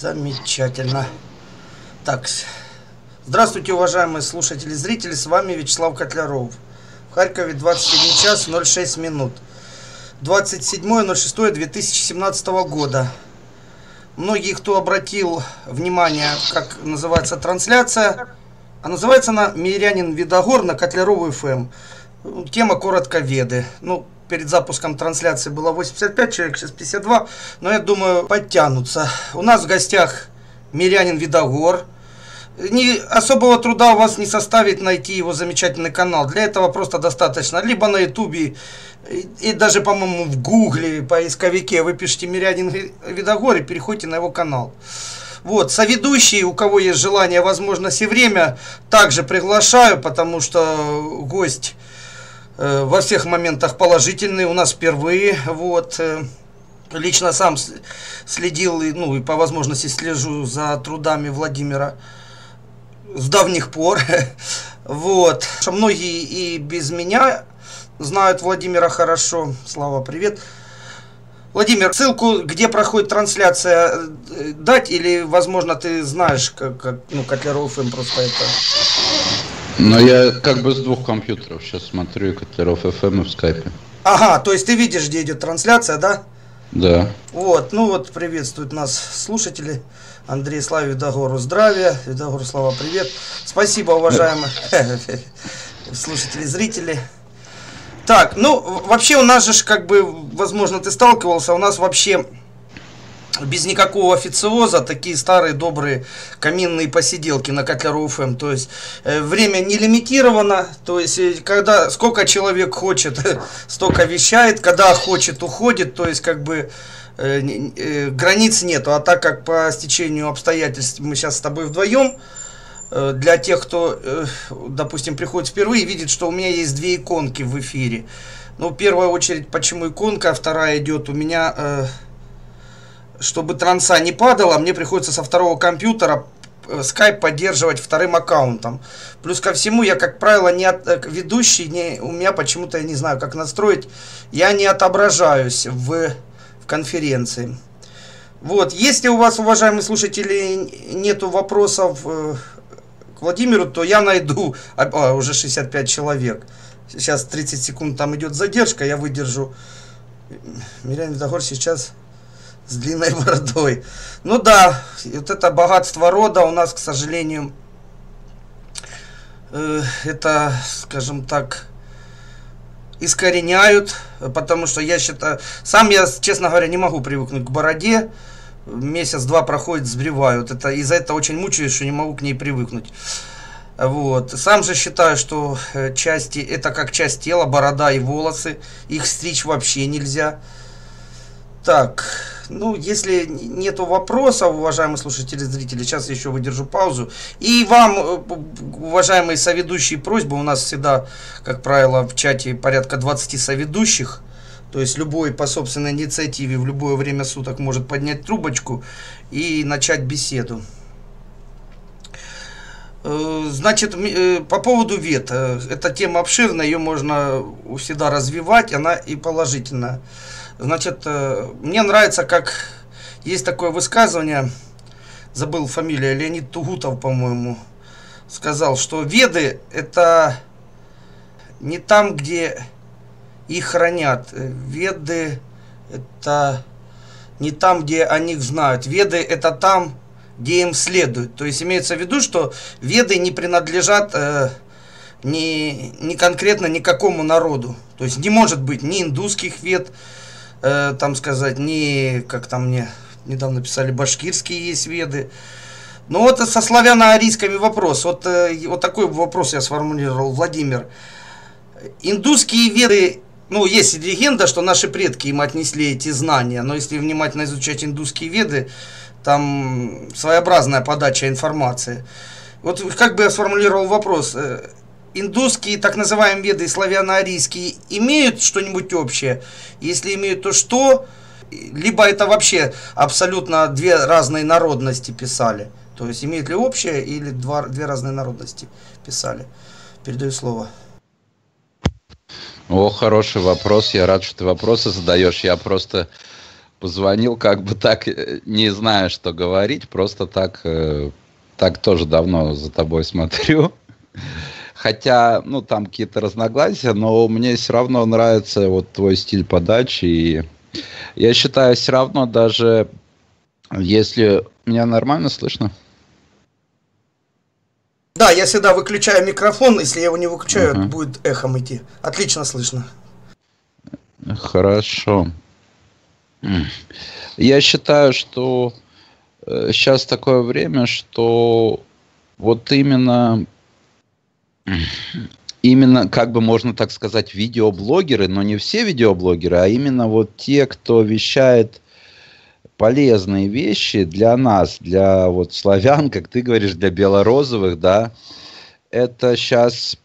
Замечательно. Так, здравствуйте, уважаемые слушатели и зрители, с вами Вячеслав Котляров. В Харькове 21 час 06 минут. 27.06.2017 года. Многие, кто обратил внимание, как называется трансляция, а называется она «Мирянин Видогор» на Котляров ФМ. Тема коротко веды. Ну, перед запуском трансляции было 85 человек, сейчас 52, но я думаю, подтянутся. У нас в гостях Мирянин Видогор. Не, особого труда у вас не составит найти его замечательный канал. Для этого просто достаточно либо на ютубе и, и даже, по-моему, в гугле, поисковике вы пишете Мирянин Видогор и переходите на его канал. Вот, соведущие, у кого есть желание, возможность и время, также приглашаю, потому что гость во всех моментах положительный, у нас впервые, вот. Э, лично сам следил, ну и по возможности слежу за трудами Владимира с давних пор. Вот. Многие и без меня знают Владимира хорошо. Слава, привет. Владимир, ссылку, где проходит трансляция, э, дать или, возможно, ты знаешь, как, как ну, Котляров им просто это... Но я как бы с двух компьютеров сейчас смотрю и Котляров FM и в скайпе. Ага, то есть ты видишь, где идет трансляция, да? Да. Вот, ну вот приветствуют нас слушатели. Андрей Слава Видогору здравия. Видогору Слава привет. Спасибо, уважаемые слушатели, зрители. Так, ну, вообще у нас же, как бы, возможно, ты сталкивался, у нас вообще без никакого официоза такие старые добрые каминные посиделки на Котляру ФМ. То есть э, время не лимитировано, то есть э, когда сколько человек хочет, столько вещает, когда хочет, уходит, то есть как бы э, границ нету. А так как по стечению обстоятельств мы сейчас с тобой вдвоем, для тех, кто, допустим, приходит впервые, видит, что у меня есть две иконки в эфире. Ну, в первую очередь, почему иконка, а вторая идет у меня, чтобы транса не падала, мне приходится со второго компьютера Skype поддерживать вторым аккаунтом. Плюс ко всему, я, как правило, не от, ведущий, не, у меня почему-то, я не знаю, как настроить, я не отображаюсь в, в конференции. Вот, если у вас, уважаемые слушатели, нету вопросов Владимиру, то я найду, а, а, уже 65 человек. Сейчас 30 секунд там идет задержка, я выдержу. Мирян Видогор сейчас с длинной бородой. Ну да, вот это богатство рода у нас, к сожалению, э, это, скажем так, искореняют, потому что я считаю, сам я, честно говоря, не могу привыкнуть к бороде, месяц-два проходит, сбривают. Это из-за этого очень мучаюсь, что не могу к ней привыкнуть. Вот. Сам же считаю, что э, части, это как часть тела, борода и волосы. Их стричь вообще нельзя. Так, ну, если нету вопросов, уважаемые слушатели, зрители, сейчас еще выдержу паузу. И вам, э, уважаемые соведущие, просьба, у нас всегда, как правило, в чате порядка 20 соведущих. То есть любой по собственной инициативе в любое время суток может поднять трубочку и начать беседу. Э, значит, э, по поводу вет. Эта тема обширная, ее можно всегда развивать, она и положительная. Значит, мне нравится, как есть такое высказывание, забыл фамилия, Леонид Тугутов, по-моему, сказал, что веды это не там, где их хранят. Веды это не там, где о них знают. Веды это там, где им следует. То есть имеется в виду, что веды не принадлежат э, ни, ни конкретно никакому народу. То есть не может быть ни индусских вед, э, там сказать, ни, как там мне недавно писали, башкирские есть веды. Ну вот со славяно-арийскими вопрос. Вот, э, вот такой вопрос я сформулировал, Владимир. Индусские веды ну, есть легенда, что наши предки им отнесли эти знания, но если внимательно изучать индусские веды, там своеобразная подача информации. Вот как бы я сформулировал вопрос. Э, индусские, так называемые веды, славяно-арийские, имеют что-нибудь общее? Если имеют, то что? Либо это вообще абсолютно две разные народности писали? То есть имеют ли общее или два, две разные народности писали? Передаю слово. О, хороший вопрос. Я рад, что ты вопросы задаешь. Я просто позвонил, как бы так, э, не зная, что говорить, просто так, э, так тоже давно за тобой смотрю. Хотя, ну, там какие-то разногласия, но мне все равно нравится вот твой стиль подачи. И я считаю, все равно даже если меня нормально слышно. Да, я всегда выключаю микрофон, если я его не выключаю, uh-huh. будет эхом идти. Отлично слышно. Хорошо. Я считаю, что сейчас э, такое время, что вот именно именно, как бы можно так сказать, видеоблогеры, но не все видеоблогеры, а именно вот те, кто вещает полезные вещи для нас, для вот славян, как ты говоришь, для белорозовых, да, это сейчас,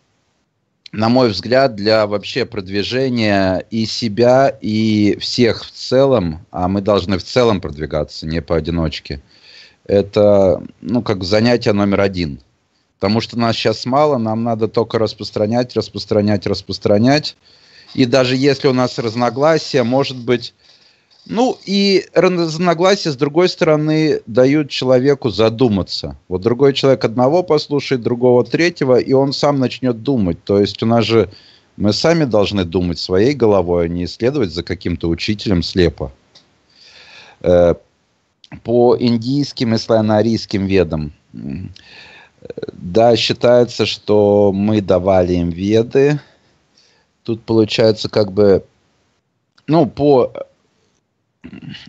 на мой взгляд, для вообще продвижения и себя, и всех в целом, а мы должны в целом продвигаться, не поодиночке, это, ну, как занятие номер один. Потому что нас сейчас мало, нам надо только распространять, распространять, распространять. И даже если у нас разногласия, может быть, ну и разногласия, с другой стороны, дают человеку задуматься. Вот другой человек одного послушает, другого третьего, и он сам начнет думать. То есть у нас же мы сами должны думать своей головой, а не исследовать за каким-то учителем слепо. Э, по индийским и славянорийским ведам, да, считается, что мы давали им веды. Тут получается как бы, ну, по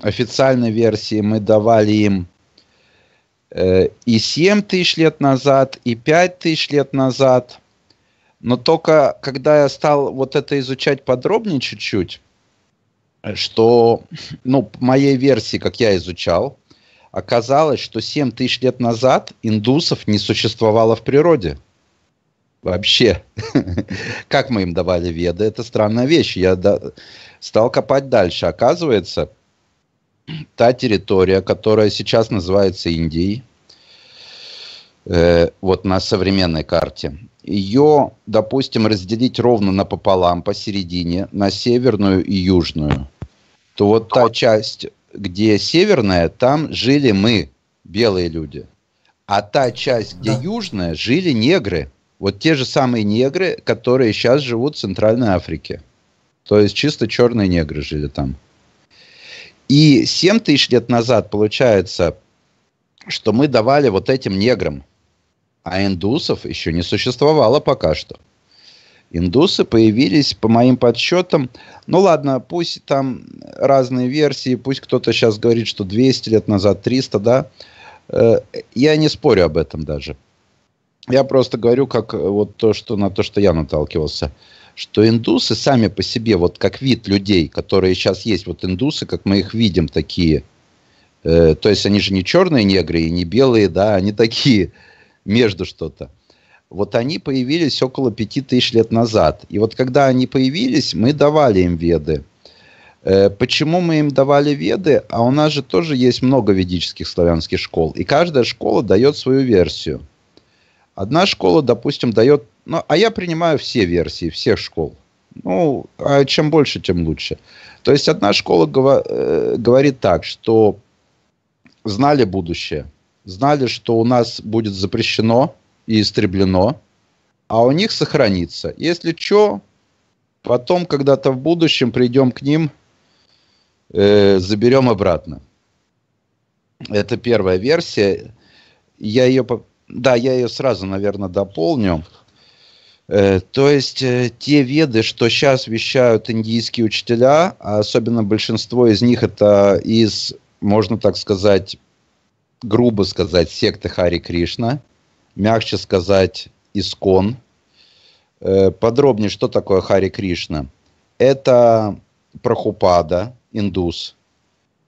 официальной версии мы давали им э, и 7 тысяч лет назад, и 5 тысяч лет назад. Но только когда я стал вот это изучать подробнее чуть-чуть, что, ну, по моей версии, как я изучал, оказалось, что 7 тысяч лет назад индусов не существовало в природе. Вообще. как мы им давали веды? Это странная вещь. Я стал копать дальше. Оказывается, та территория, которая сейчас называется Индией, э, вот на современной карте, ее, допустим, разделить ровно напополам, посередине, на северную и южную, то вот та часть, где северная, там жили мы, белые люди. А та часть, где да. южная, жили негры. Вот те же самые негры, которые сейчас живут в Центральной Африке. То есть чисто черные негры жили там. И 7 тысяч лет назад получается, что мы давали вот этим неграм, а индусов еще не существовало пока что. Индусы появились, по моим подсчетам, ну ладно, пусть там разные версии, пусть кто-то сейчас говорит, что 200 лет назад, 300, да, э, я не спорю об этом даже. Я просто говорю, как вот то, что на то, что я наталкивался что индусы сами по себе, вот как вид людей, которые сейчас есть, вот индусы, как мы их видим, такие, э, то есть они же не черные негры и не белые, да, они такие между что-то. Вот они появились около пяти тысяч лет назад. И вот когда они появились, мы давали им веды. Э, почему мы им давали веды? А у нас же тоже есть много ведических славянских школ. И каждая школа дает свою версию. Одна школа, допустим, дает ну, а я принимаю все версии всех школ. Ну, а чем больше, тем лучше. То есть одна школа э, говорит так, что знали будущее, знали, что у нас будет запрещено и истреблено, а у них сохранится. Если что, потом когда-то в будущем придем к ним, э, заберем обратно. Это первая версия. Я ее, да, я ее сразу, наверное, дополню. Э, то есть э, те веды, что сейчас вещают индийские учителя, а особенно большинство из них это из, можно так сказать, грубо сказать, секты Хари Кришна, мягче сказать, Искон. Э, подробнее, что такое Хари Кришна? Это Прахупада, индус.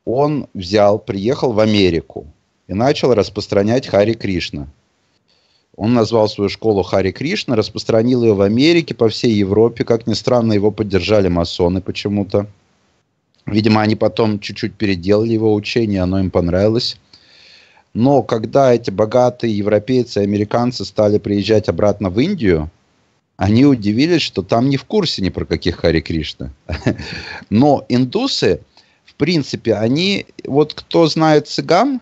Он взял, приехал в Америку и начал распространять Хари Кришна – он назвал свою школу Хари Кришна, распространил ее в Америке, по всей Европе. Как ни странно, его поддержали масоны почему-то. Видимо, они потом чуть-чуть переделали его учение, оно им понравилось. Но когда эти богатые европейцы и американцы стали приезжать обратно в Индию, они удивились, что там не в курсе ни про каких Хари Кришна. Но индусы, в принципе, они, вот кто знает цыган,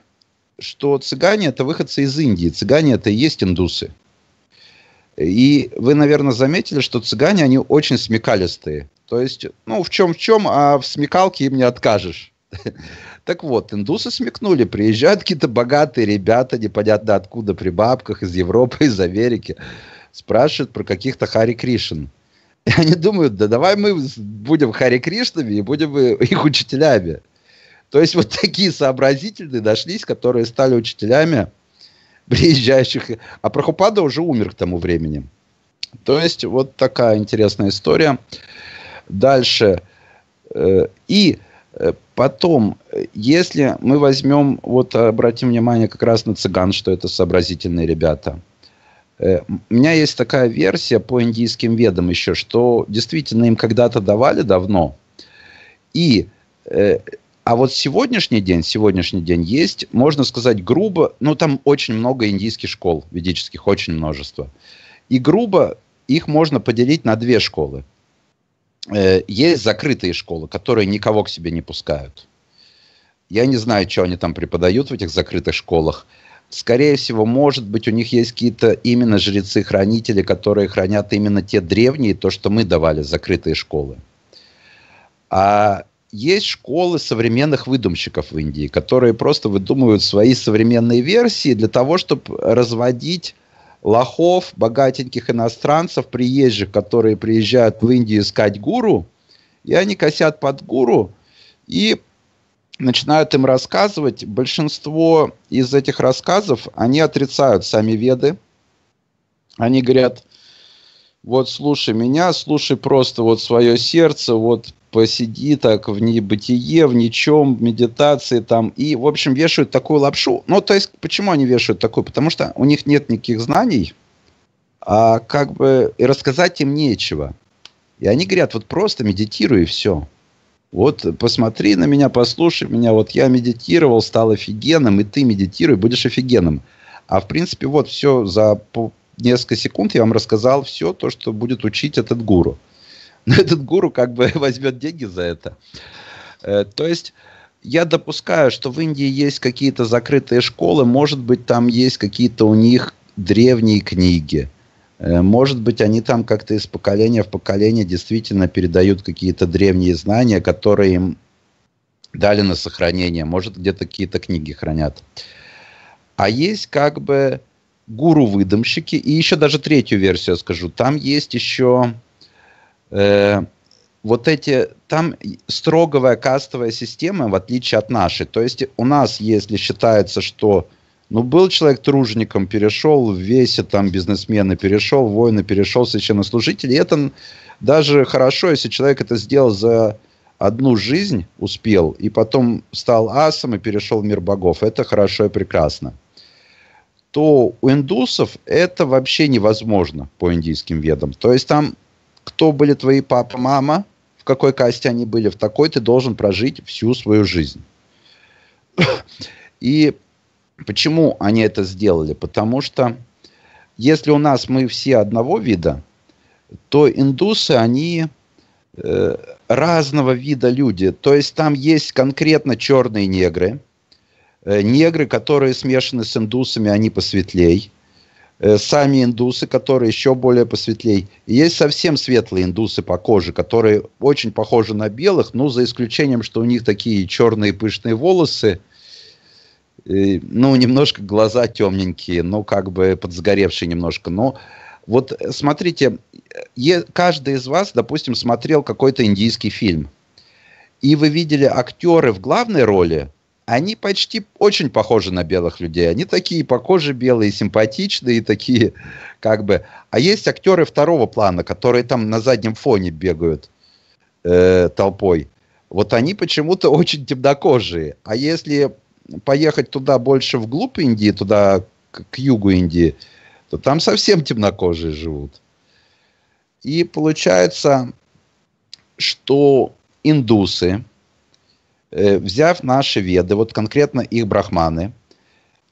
что цыгане это выходцы из Индии, цыгане это и есть индусы. И вы, наверное, заметили, что цыгане, они очень смекалистые. То есть, ну, в чем в чем, а в смекалке им не откажешь. Так вот, индусы смекнули, приезжают какие-то богатые ребята, непонятно откуда, при бабках, из Европы, из Америки, спрашивают про каких-то Хари Кришин. И они думают, да давай мы будем Хари Кришнами и будем их учителями. То есть вот такие сообразительные нашлись, которые стали учителями приезжающих. А Прохупада уже умер к тому времени. То есть вот такая интересная история. Дальше. Э, и э, потом, если мы возьмем, вот обратим внимание как раз на цыган, что это сообразительные ребята. Э, у меня есть такая версия по индийским ведам еще, что действительно им когда-то давали давно. И а вот сегодняшний день, сегодняшний день есть, можно сказать грубо, ну там очень много индийских школ ведических, очень множество. И грубо их можно поделить на две школы. Э, есть закрытые школы, которые никого к себе не пускают. Я не знаю, что они там преподают в этих закрытых школах. Скорее всего, может быть, у них есть какие-то именно жрецы-хранители, которые хранят именно те древние, то, что мы давали, закрытые школы. А есть школы современных выдумщиков в Индии, которые просто выдумывают свои современные версии для того, чтобы разводить лохов, богатеньких иностранцев, приезжих, которые приезжают в Индию искать гуру, и они косят под гуру и начинают им рассказывать. Большинство из этих рассказов, они отрицают сами веды. Они говорят, вот слушай меня, слушай просто вот свое сердце, вот посиди так в небытие, в ничем, медитации там. И, в общем, вешают такую лапшу. Ну, то есть, почему они вешают такую? Потому что у них нет никаких знаний, а как бы и рассказать им нечего. И они говорят, вот просто медитируй и все. Вот посмотри на меня, послушай меня, вот я медитировал, стал офигенным, и ты медитируй, будешь офигенным. А в принципе, вот все за несколько секунд я вам рассказал все то, что будет учить этот гуру но этот гуру как бы возьмет деньги за это. Э, то есть я допускаю, что в Индии есть какие-то закрытые школы, может быть, там есть какие-то у них древние книги. Э, может быть, они там как-то из поколения в поколение действительно передают какие-то древние знания, которые им дали на сохранение. Может, где-то какие-то книги хранят. А есть как бы гуру-выдумщики. И еще даже третью версию скажу. Там есть еще э, вот эти, там строгая кастовая система, в отличие от нашей. То есть у нас, если считается, что ну, был человек тружеником, перешел в весе, там, бизнесмены перешел, воины перешел, священнослужители. И это даже хорошо, если человек это сделал за одну жизнь, успел, и потом стал асом и перешел в мир богов. Это хорошо и прекрасно. То у индусов это вообще невозможно по индийским ведам. То есть там кто были твои папа, мама, в какой касте они были, в такой ты должен прожить всю свою жизнь. И почему они это сделали? Потому что если у нас мы все одного вида, то индусы, они э, разного вида люди. То есть там есть конкретно черные негры, э, негры, которые смешаны с индусами, они посветлей. Э, сами индусы, которые еще более посветлей. И есть совсем светлые индусы по коже, которые очень похожи на белых, но за исключением, что у них такие черные пышные волосы, э, ну, немножко глаза темненькие, ну, как бы подсгоревшие немножко. Но вот смотрите, каждый из вас, допустим, смотрел какой-то индийский фильм, и вы видели актеры в главной роли – они почти очень похожи на белых людей. Они такие по коже белые, симпатичные, такие как бы... А есть актеры второго плана, которые там на заднем фоне бегают э, толпой. Вот они почему-то очень темнокожие. А если поехать туда больше вглубь Индии, туда к, к югу Индии, то там совсем темнокожие живут. И получается, что индусы, взяв наши веды, вот конкретно их брахманы,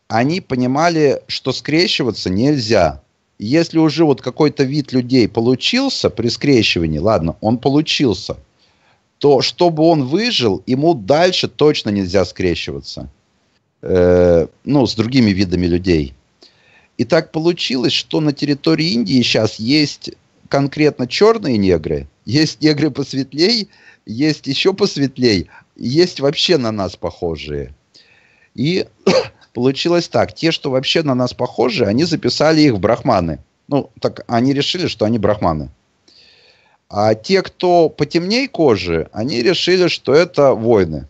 они понимали, что скрещиваться нельзя. Если уже вот какой-то вид людей получился при скрещивании, ладно, он получился, то чтобы он выжил, ему дальше точно нельзя скрещиваться. Э, ну, с другими видами людей. И так получилось, что на территории Индии сейчас есть конкретно черные негры, есть негры посветлей, есть еще посветлей, есть вообще на нас похожие. И получилось так, те, что вообще на нас похожи, они записали их в брахманы. Ну, так они решили, что они брахманы. А те, кто потемней кожи, они решили, что это воины.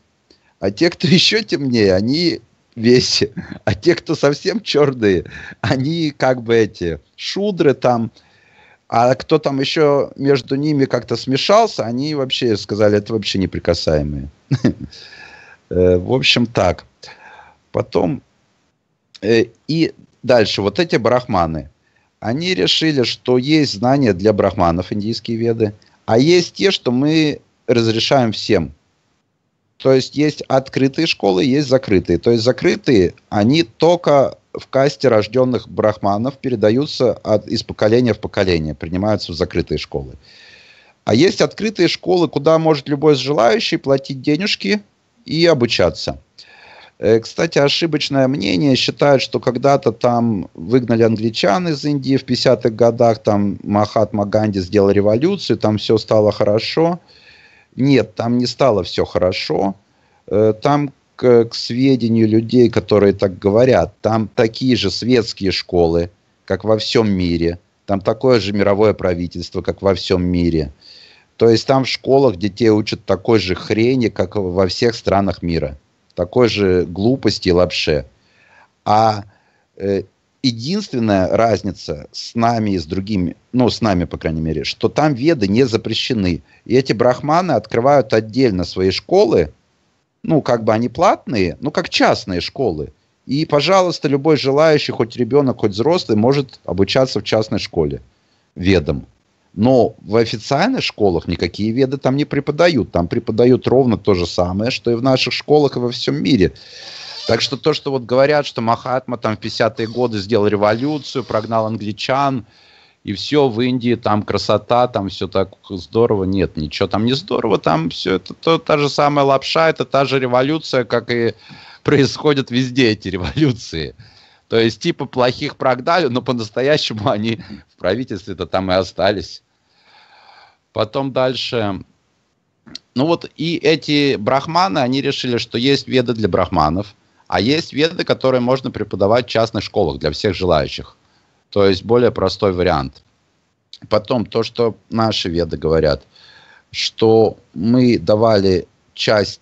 А те, кто еще темнее, они веси. А те, кто совсем черные, они как бы эти шудры там. А кто там еще между ними как-то смешался, они вообще сказали, это вообще неприкасаемые. Э, в общем, так. Потом э, и дальше вот эти брахманы, они решили, что есть знания для брахманов, индийские веды, а есть те, что мы разрешаем всем. То есть есть открытые школы, есть закрытые. То есть закрытые, они только в касте рожденных брахманов передаются от, из поколения в поколение, принимаются в закрытые школы. А есть открытые школы, куда может любой желающий платить денежки и обучаться. Э, кстати, ошибочное мнение считают, что когда-то там выгнали англичан из Индии в 50-х годах, там Махатма Ганди сделал революцию, там все стало хорошо. Нет, там не стало все хорошо. Э, там, к, к сведению людей, которые так говорят, там такие же светские школы, как во всем мире. Там такое же мировое правительство, как во всем мире. То есть там в школах детей учат такой же хрени, как во всех странах мира. Такой же глупости и лапше. А э, единственная разница с нами и с другими, ну, с нами, по крайней мере, что там веды не запрещены. И эти брахманы открывают отдельно свои школы, ну, как бы они платные, ну, как частные школы. И, пожалуйста, любой желающий, хоть ребенок, хоть взрослый, может обучаться в частной школе ведом. Но в официальных школах никакие веды там не преподают. Там преподают ровно то же самое, что и в наших школах и во всем мире. Так что то, что вот говорят, что Махатма там в 50-е годы сделал революцию, прогнал англичан, и все в Индии, там красота, там все так здорово. Нет, ничего там не здорово, там все это то, та же самая лапша, это та же революция, как и происходят везде эти революции. То есть типа плохих прогнали, но по-настоящему они в правительстве-то там и остались. Потом дальше. Ну вот и эти брахманы, они решили, что есть веды для брахманов – а есть веды, которые можно преподавать в частных школах для всех желающих. То есть более простой вариант. Потом то, что наши веды говорят, что мы давали часть,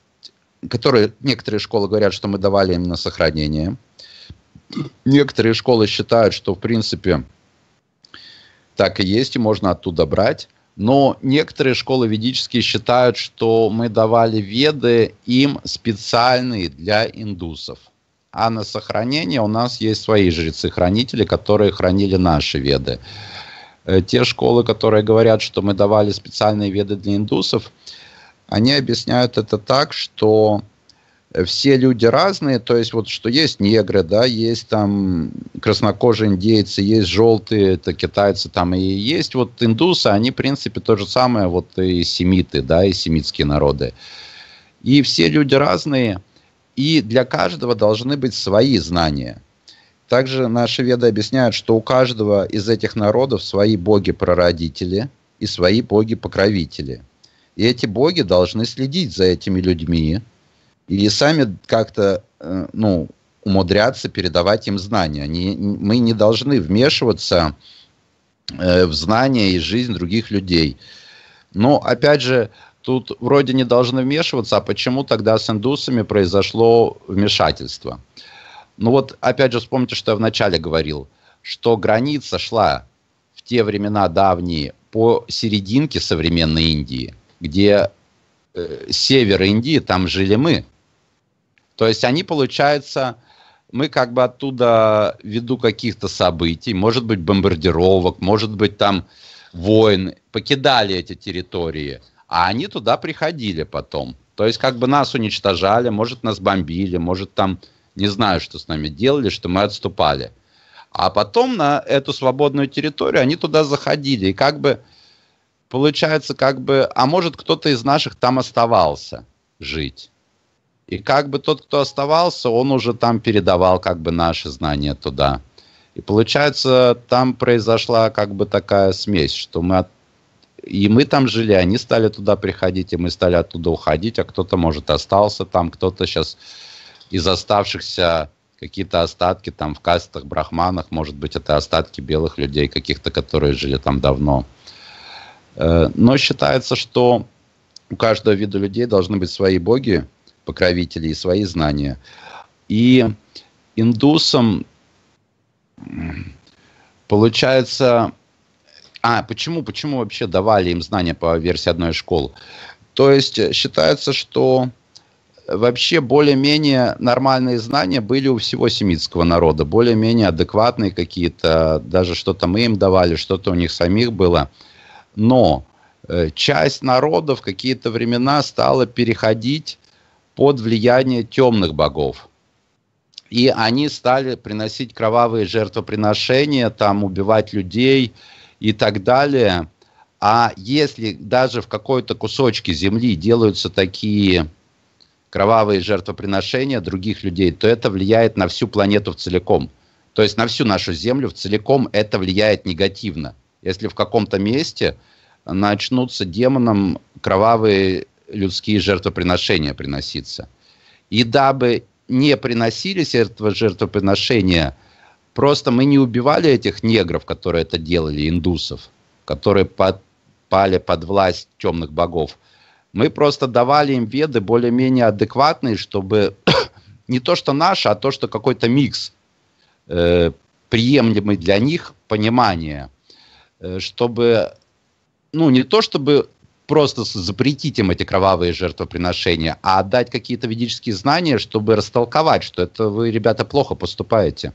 которые некоторые школы говорят, что мы давали им на сохранение. Некоторые школы считают, что в принципе так и есть, и можно оттуда брать. Но некоторые школы ведические считают, что мы давали веды им специальные для индусов. А на сохранение у нас есть свои жрецы-хранители, которые хранили наши веды. Э, те школы, которые говорят, что мы давали специальные веды для индусов, они объясняют это так, что все люди разные, то есть вот что есть негры, да, есть там краснокожие индейцы, есть желтые, это китайцы там, и есть вот индусы, они, в принципе, то же самое, вот и семиты, да, и семитские народы. И все люди разные, и для каждого должны быть свои знания. Также наши веды объясняют, что у каждого из этих народов свои боги-прародители и свои боги-покровители. И эти боги должны следить за этими людьми, и сами как-то, э, ну, умудряться передавать им знания. Они, мы не должны вмешиваться э, в знания и жизнь других людей. Но, опять же, тут вроде не должны вмешиваться, а почему тогда с индусами произошло вмешательство? Ну вот, опять же, вспомните, что я вначале говорил, что граница шла в те времена давние по серединке современной Индии, где э, север Индии, там жили мы, то есть они, получается, мы как бы оттуда ввиду каких-то событий, может быть, бомбардировок, может быть, там войн, покидали эти территории, а они туда приходили потом. То есть как бы нас уничтожали, может, нас бомбили, может, там, не знаю, что с нами делали, что мы отступали. А потом на эту свободную территорию они туда заходили. И как бы получается как бы, а может кто-то из наших там оставался жить. И как бы тот, кто оставался, он уже там передавал как бы наши знания туда. И получается, там произошла как бы такая смесь, что мы от... и мы там жили, они стали туда приходить, и мы стали оттуда уходить, а кто-то, может, остался там, кто-то сейчас из оставшихся какие-то остатки там в кастах, брахманах, может быть, это остатки белых людей каких-то, которые жили там давно. Э, но считается, что у каждого вида людей должны быть свои боги, покровители и свои знания. И индусам получается... А, почему, почему вообще давали им знания по версии одной из школ? То есть считается, что вообще более-менее нормальные знания были у всего семитского народа, более-менее адекватные какие-то, даже что-то мы им давали, что-то у них самих было. Но э, часть народа в какие-то времена стала переходить под влияние темных богов. И они стали приносить кровавые жертвоприношения, там убивать людей и так далее. А если даже в какой-то кусочке земли делаются такие кровавые жертвоприношения других людей, то это влияет на всю планету в целиком. То есть на всю нашу Землю в целиком это влияет негативно. Если в каком-то месте начнутся демонам кровавые людские жертвоприношения приноситься. И дабы не приносились этого жертвоприношения, просто мы не убивали этих негров, которые это делали, индусов, которые подпали под власть темных богов. Мы просто давали им веды более-менее адекватные, чтобы не то, что наши, а то, что какой-то микс, э, приемлемый для них понимание, э, чтобы, ну, не то, чтобы просто запретить им эти кровавые жертвоприношения, а отдать какие-то ведические знания, чтобы растолковать, что это вы, ребята, плохо поступаете.